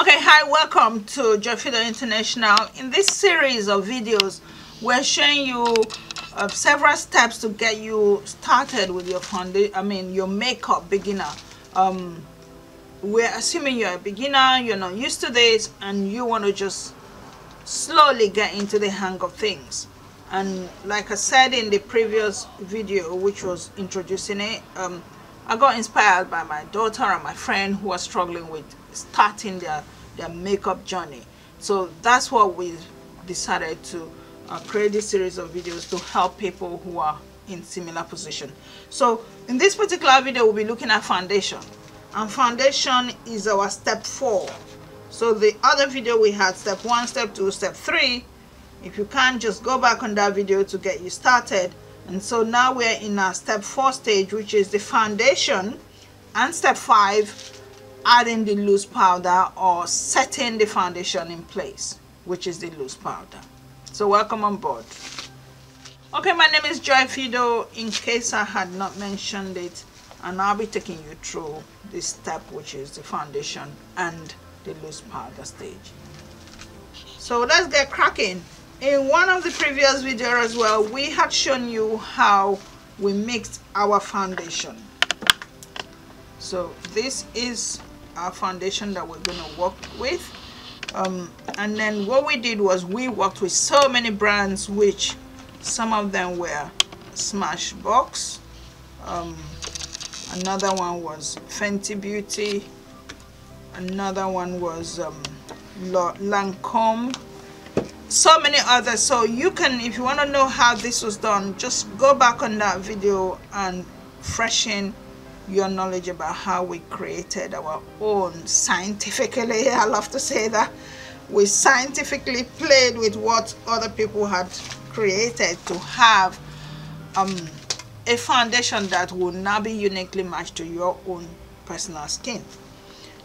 Okay, hi, welcome to Joy Phido International. In this series of videos, we're showing you uh, several steps to get you started with your foundation, I mean, your makeup beginner. Um, we're assuming you're a beginner, you're not used to this, and you want to just slowly get into the hang of things. And like I said in the previous video, which was introducing it, um, I got inspired by my daughter and my friend who are struggling with starting their, their makeup journey. So that's what we decided to uh, create this series of videos to help people who are in similar position. So in this particular video, we'll be looking at foundation. And foundation is our step four. So the other video we had step one, step two, step three. If you can, just go back on that video to get you started and so now we're in our step four stage which is the foundation. And step five adding the loose powder or setting the foundation in place which is the loose powder. So welcome on board. Okay my name is Joy Phido. In case I had not mentioned it and I'll be taking you through this step which is the foundation and the loose powder stage. So let's get cracking in one of the previous videos as well we had shown you how we mixed our foundation. So this is our foundation that we're going to work with. Um, and then what we did was we worked with so many brands which some of them were Smashbox um, another one was Fenty Beauty another one was um, Lancome so many others. So you can if you want to know how this was done just go back on that video and freshen your knowledge about how we created our own scientifically I love to say that we scientifically played with what other people had created to have um, a foundation that will now be uniquely matched to your own personal skin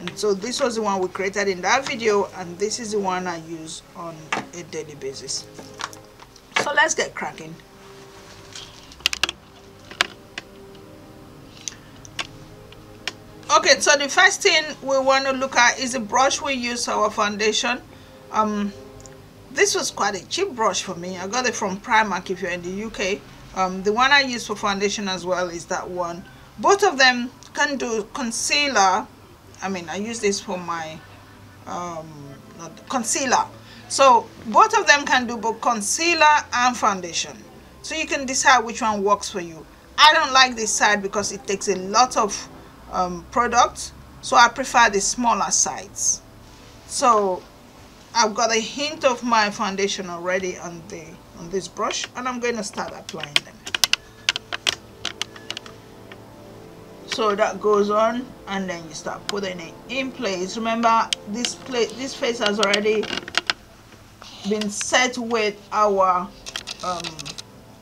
and so this was the one we created in that video and this is the one I use on a daily basis. So let's get cracking. Okay so the first thing we want to look at is the brush we use for our foundation. Um this was quite a cheap brush for me. I got it from Primark if you're in the UK um, the one I use for foundation as well is that one. Both of them can do concealer I mean I use this for my um, concealer. So both of them can do both concealer and foundation. So you can decide which one works for you. I don't like this side because it takes a lot of um, product. So I prefer the smaller sides. So I've got a hint of my foundation already on the on this brush and I'm going to start applying them so that goes on and then you start putting it in place. Remember this plate this face has already been set with our um,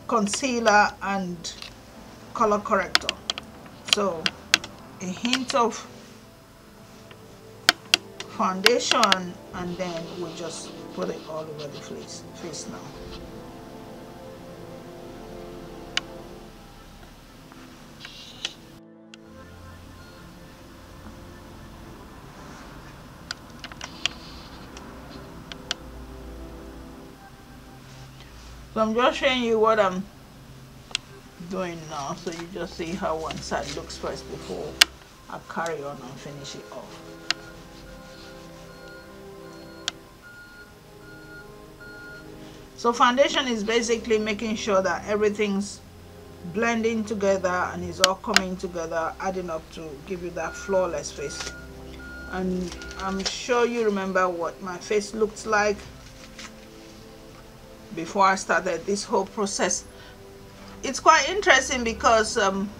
concealer and color corrector. So a hint of foundation and then we just put it all over the face face now So I'm just showing you what I'm doing now so you just see how one side looks first before I carry on and finish it off. So foundation is basically making sure that everything's blending together and is all coming together adding up to give you that flawless face and I'm sure you remember what my face looked like before I started this whole process. It's quite interesting because um,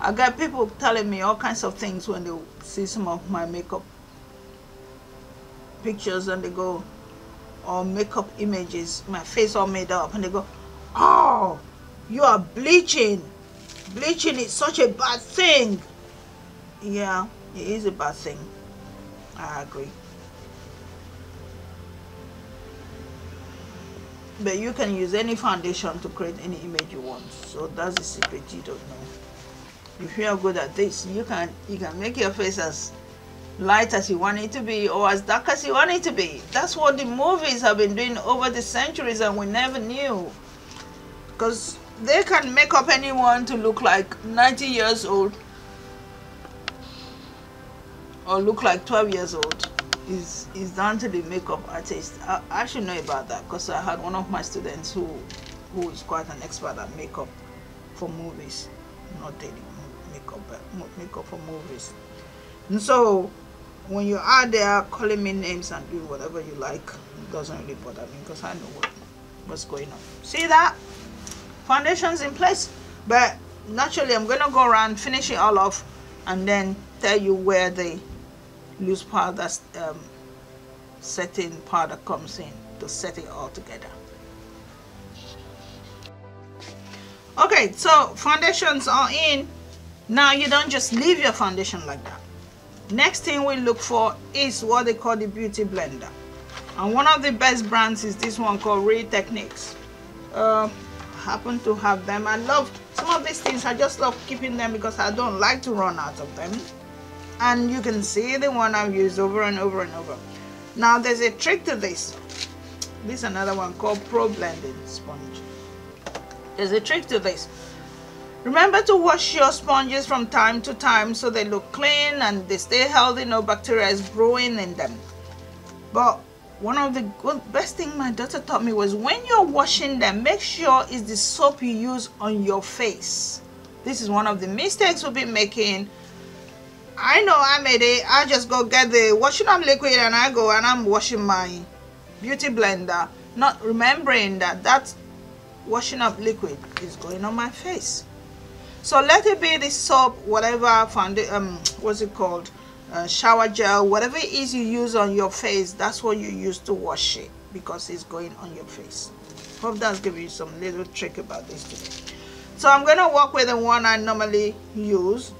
I got people telling me all kinds of things when they see some of my makeup pictures and they go, or makeup images, my face all made up, and they go, oh, you are bleaching. Bleaching is such a bad thing. Yeah, it is a bad thing. I agree. But you can use any foundation to create any image you want so that's the secret you don't know if you are good at this you can you can make your face as light as you want it to be or as dark as you want it to be. That's what the movies have been doing over the centuries and we never knew. Because they can make up anyone to look like 90 years old or look like 12 years old is is down to the makeup artist. I, I should know about that because i had one of my students who who is quite an expert at makeup for movies. Not daily makeup but makeup for movies. And so when you're there calling me names and doing whatever you like it doesn't really bother me because i know what what's going on. See that? Foundations in place. But naturally i'm gonna go around finish it all off and then tell you where the loose powder um, setting powder comes in to set it all together. Okay so foundations are in. Now you don't just leave your foundation like that. Next thing we look for is what they call the beauty blender. And one of the best brands is this one called Real Techniques. Uh, happen to have them. I love some of these things I just love keeping them because I don't like to run out of them and you can see the one I've used over and over and over. Now there's a trick to this. This is another one called pro blending sponge. There's a trick to this. Remember to wash your sponges from time to time so they look clean and they stay healthy no bacteria is growing in them. But one of the good best thing my daughter taught me was when you're washing them make sure it's the soap you use on your face. This is one of the mistakes we've been making I know I made it. I just go get the washing up liquid and I go and I'm washing my beauty blender. Not remembering that that washing up liquid is going on my face. So let it be the soap, whatever foundation, um, what's it called? Uh, shower gel, whatever it is you use on your face, that's what you use to wash it because it's going on your face. Hope that's giving you some little trick about this today. So I'm going to work with the one I normally use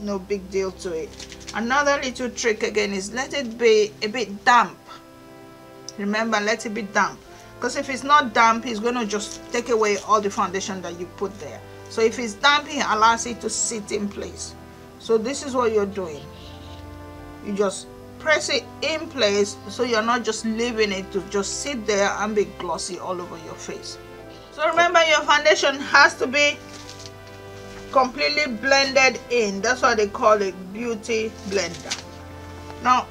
no big deal to it. Another little trick again is let it be a bit damp. Remember let it be damp. Because if it's not damp it's going to just take away all the foundation that you put there. So if it's damp it allows it to sit in place. So this is what you're doing. You just press it in place so you're not just leaving it to just sit there and be glossy all over your face. So remember your foundation has to be completely blended in. That's why they call it beauty blender. Now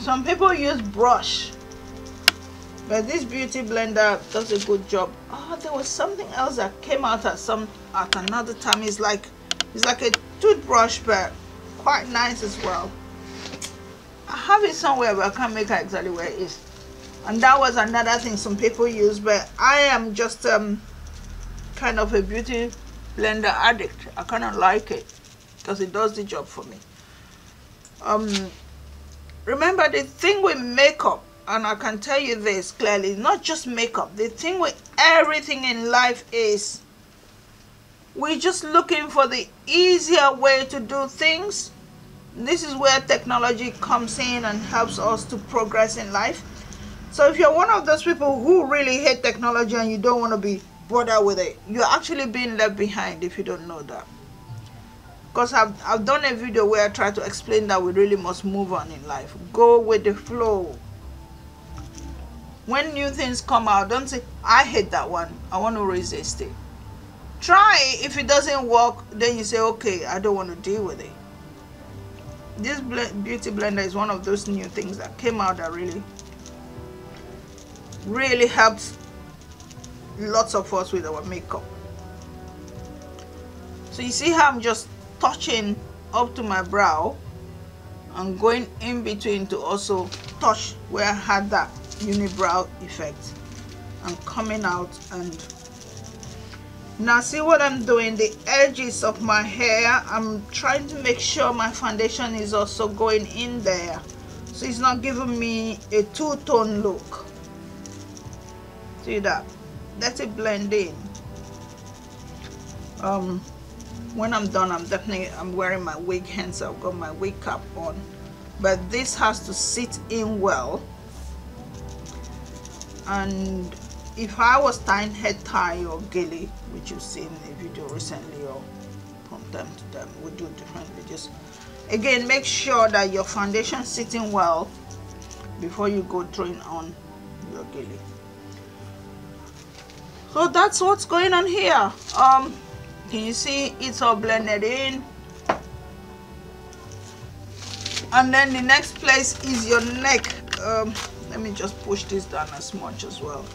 some people use brush but this beauty blender does a good job. Oh there was something else that came out at some at another time. It's like it's like a toothbrush but quite nice as well. I have it somewhere but i can't make out exactly where it is and that was another thing some people use but I am just um, kind of a beauty blender addict. I kind of like it because it does the job for me. Um, remember the thing with makeup and I can tell you this clearly not just makeup. The thing with everything in life is we're just looking for the easier way to do things. This is where technology comes in and helps us to progress in life so if you're one of those people who really hate technology and you don't want to be bothered with it, you're actually being left behind if you don't know that. Because I've, I've done a video where I try to explain that we really must move on in life. Go with the flow. When new things come out, don't say, I hate that one. I want to resist it. Try If it doesn't work, then you say, okay, I don't want to deal with it. This beauty blender is one of those new things that came out that really really helps lots of us with our makeup. So you see how I'm just touching up to my brow and going in between to also touch where I had that unibrow effect and coming out and now see what I'm doing the edges of my hair I'm trying to make sure my foundation is also going in there. So it's not giving me a two-tone look see that. Let it blend in. Um when I'm done I'm definitely I'm wearing my wig hence I've got my wig cap on. But this has to sit in well. And if I was tying head tie or gele which you've seen in a video recently or from time to time we do different videos. Again make sure that your foundation sitting well before you go throwing on your gele so that's what's going on here. Um can you see it's all blended in? And then the next place is your neck. Um, let me just push this down as much as well.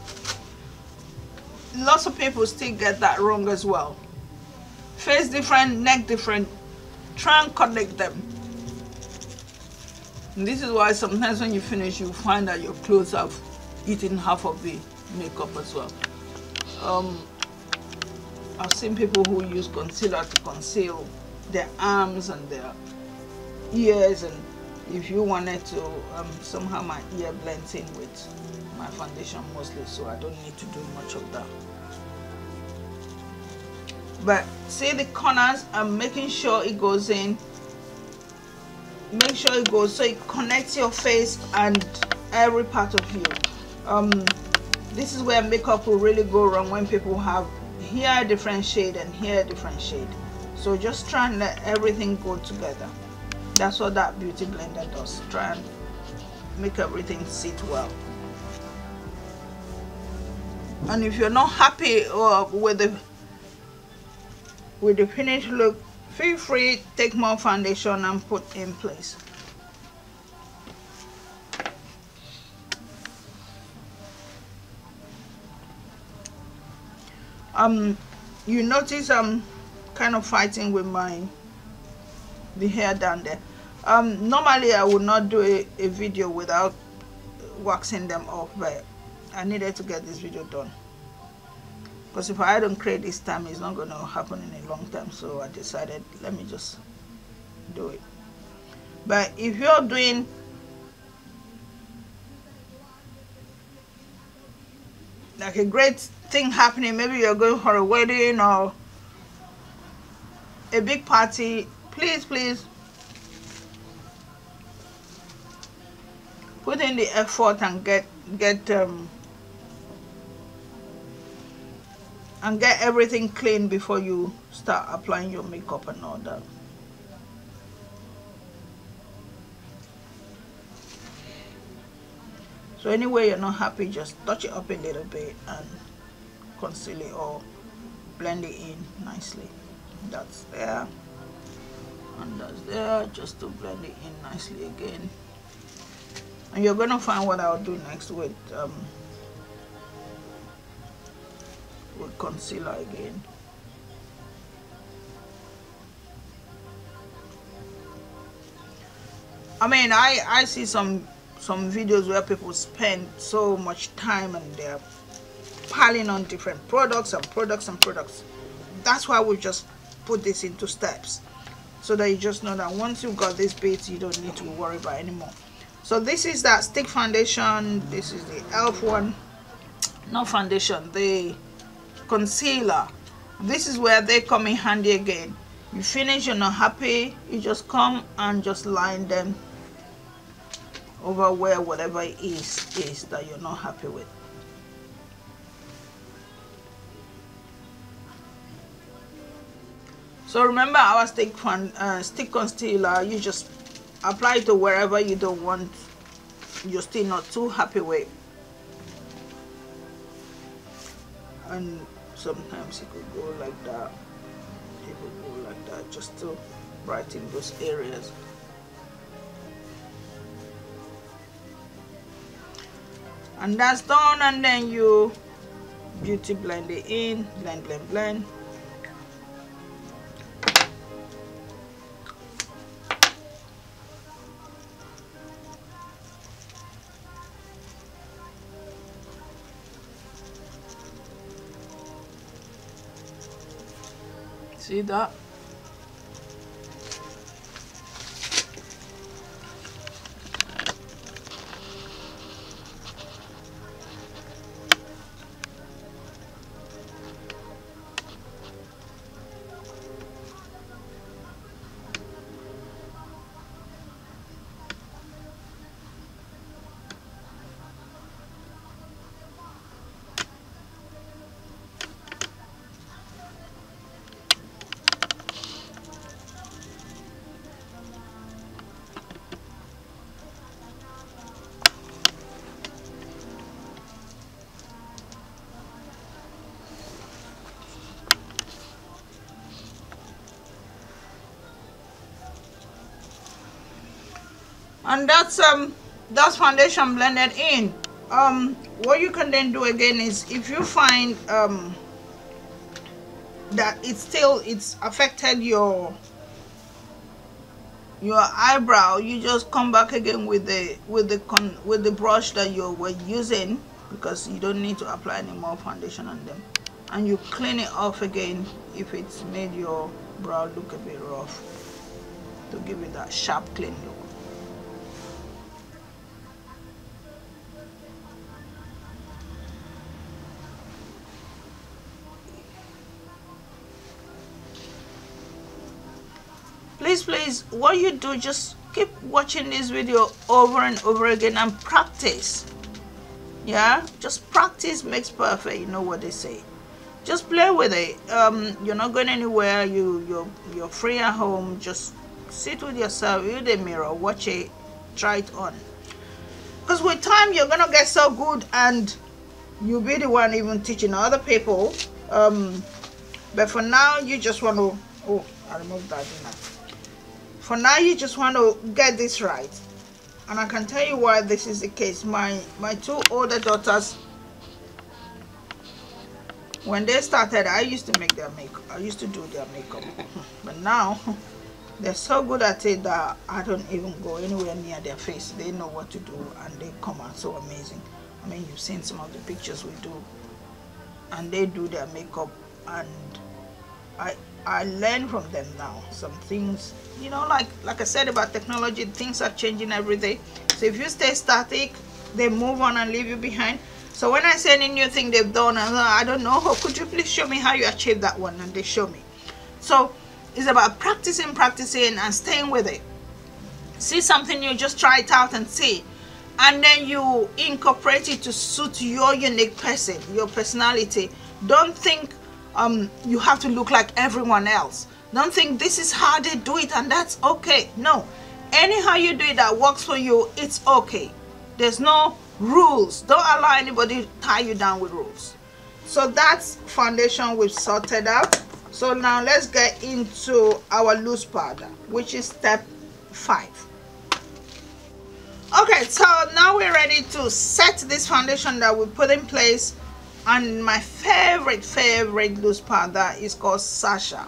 Lots of people still get that wrong as well. Face different neck different. Try and connect them. And this is why sometimes when you finish you find that your clothes have eaten half of the makeup as well um, I've seen people who use concealer to conceal their arms and their ears and if you wanted to um, somehow my ear blends in with my foundation mostly so I don't need to do much of that. But see the corners I'm making sure it goes in. Make sure it goes so it connects your face and every part of you. Um, this is where makeup will really go wrong when people have here a different shade and here a different shade. So just try and let everything go together. That's what that beauty blender does. Try and make everything sit well. And if you're not happy uh, with the with the finished look feel free take more foundation and put in place um you notice I'm kind of fighting with my the hair down there. Um normally I would not do a, a video without waxing them off but I needed to get this video done. Because if I don't create this time it's not going to happen in a long time so I decided let me just do it. But if you're doing like a great thing happening maybe you're going for a wedding or a big party please please put in the effort and get get um, and get everything clean before you start applying your makeup and all that. So anyway you're not happy just touch it up a little bit and conceal it or blend it in nicely. That's there. And that's there just to blend it in nicely again. And you're gonna find what I'll do next with um, with concealer again. I mean I I see some some videos where people spend so much time and they're piling on different products and products and products. That's why we just put this into steps so that you just know that once you've got this bit you don't need to worry about anymore. So this is that stick foundation. This is the elf one. Not foundation the concealer. This is where they come in handy again. You finish you're not happy you just come and just line them over where whatever it is is that you're not happy with so remember our stick fun uh, stick concealer you just apply it to wherever you don't want you're still not too happy with. And sometimes it could go like that. It could go like that just to brighten those areas. And that's done and then you beauty blend it in blend blend blend see that and that's um that's foundation blended in. Um what you can then do again is if you find um that it's still it's affected your your eyebrow you just come back again with the with the con with the brush that you were using because you don't need to apply any more foundation on them. And you clean it off again if it's made your brow look a bit rough to give it that sharp clean look please what you do just keep watching this video over and over again and practice. Yeah? Just practice makes perfect you know what they say. Just play with it. Um, you're not going anywhere. You you're, you're free at home. Just sit with yourself with the mirror watch it try it on. Because with time you're gonna get so good and you'll be the one even teaching other people. Um, but for now you just want to oh I removed that for now you just want to get this right. And I can tell you why this is the case. My my two older daughters when they started I used to make their makeup I used to do their makeup. But now they're so good at it that I don't even go anywhere near their face. They know what to do and they come out so amazing. I mean you've seen some of the pictures we do. And they do their makeup and I I learn from them now some things you know like like I said about technology things are changing every day. So if you stay static they move on and leave you behind. So when I say any new thing they've done and I don't know how could you please show me how you achieve that one? And they show me. So it's about practicing practicing and staying with it. See something new just try it out and see. And then you incorporate it to suit your unique person your personality. Don't think um, you have to look like everyone else. Don't think this is how they do it and that's okay. No. Anyhow you do it that works for you, it's okay. There's no rules. Don't allow anybody to tie you down with rules. So that's foundation we've sorted out. So now let's get into our loose powder, which is step five. Okay, so now we're ready to set this foundation that we put in place and my favorite favorite loose powder is called Sacha.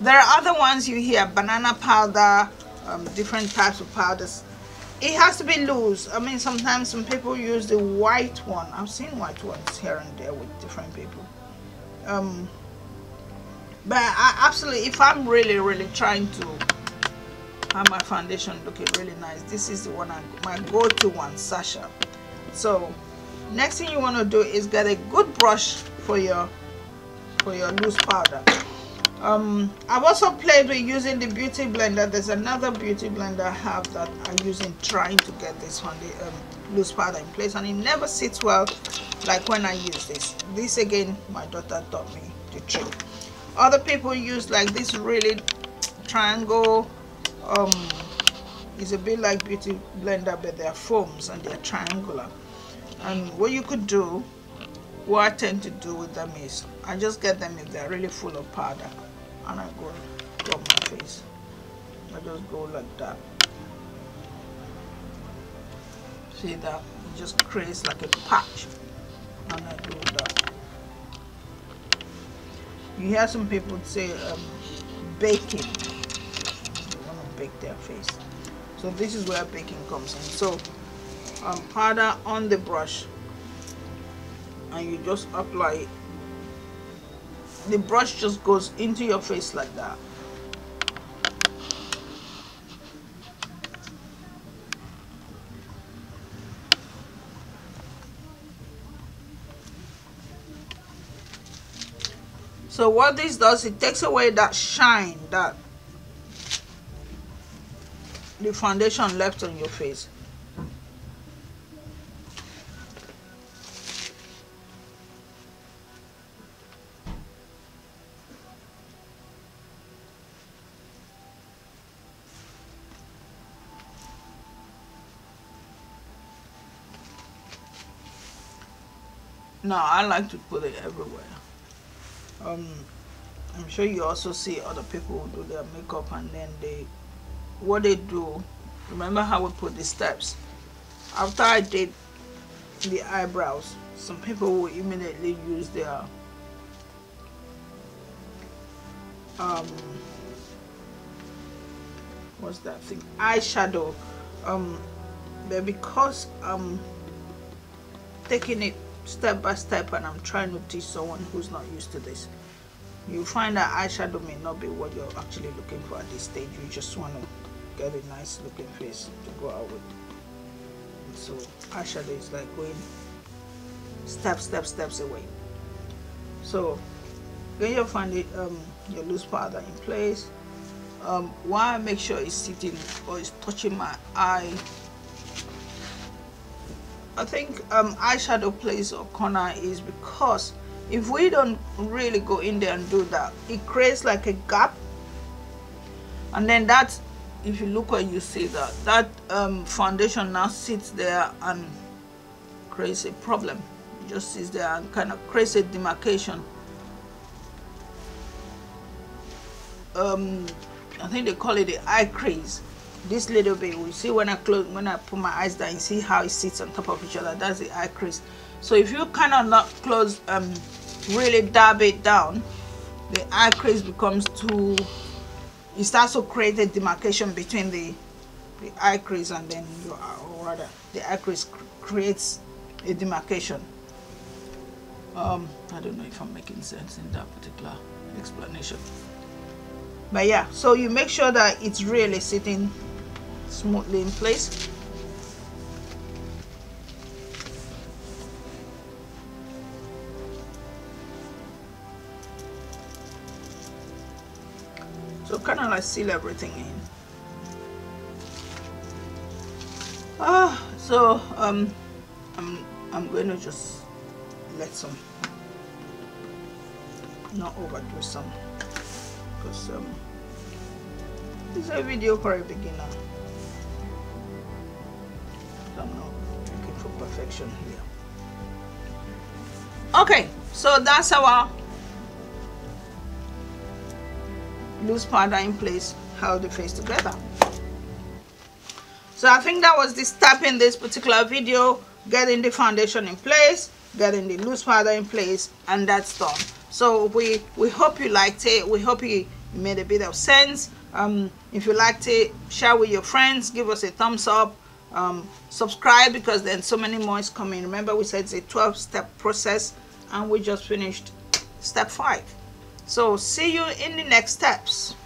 There are other ones you hear banana powder um, different types of powders. It has to be loose. I mean sometimes some people use the white one. I've seen white ones here and there with different people. Um, but I absolutely if I'm really really trying to have my foundation looking really nice this is the one I, my go-to one Sacha. So next thing you want to do is get a good brush for your for your loose powder. Um, I've also played with using the beauty blender. There's another beauty blender I have that I'm using trying to get this one the um, loose powder in place and it never sits well like when I use this. This again my daughter taught me the trick. Other people use like this really triangle um, it's a bit like beauty blender but they're foams and they're triangular and what you could do what I tend to do with them is I just get them if they're really full of powder and I go rub my face. I just go like that. See that? It just creates like a patch and I do that. You hear some people say um, baking. They want to bake their face. So this is where baking comes in. So um, powder on the brush. And you just apply it. The brush just goes into your face like that. So what this does it takes away that shine that the foundation left on your face no I like to put it everywhere. Um, I'm sure you also see other people who do their makeup and then they what they do remember how we put the steps? After I did the eyebrows some people will immediately use their um what's that thing? Eyeshadow. Um but because I'm taking it step by step and I'm trying to teach someone who's not used to this. You find that eyeshadow may not be what you're actually looking for at this stage. You just want to get a nice looking face to go out with. And so eyeshadow is like going step step steps away. So then you'll find it um, your loose powder in place um, why make sure it's sitting or it's touching my eye I think um, eyeshadow place or corner is because if we don't really go in there and do that it creates like a gap. And then that if you look where you see that that um, foundation now sits there and creates a problem. It just sits there and kind of creates a demarcation. Um, I think they call it the eye crease this little bit we see when I close when I put my eyes down you see how it sits on top of each other. That's the eye crease. So if you of not close um, really dab it down the eye crease becomes too it starts to create a demarcation between the the eye crease and then your or rather the eye crease cr creates a demarcation. Um, I don't know if I'm making sense in that particular explanation. But yeah so you make sure that it's really sitting smoothly in place. So kind of like seal everything in. Ah so um I'm I'm going to just let some not overdo some because um this is a video for a beginner perfection here. Okay so that's our loose powder in place held the face together. So I think that was the step in this particular video getting the foundation in place getting the loose powder in place and that's done. So we we hope you liked it. We hope you made a bit of sense. Um, if you liked it share with your friends give us a thumbs up um, subscribe because then so many more is coming remember we said it's a 12 step process and we just finished step five so see you in the next steps.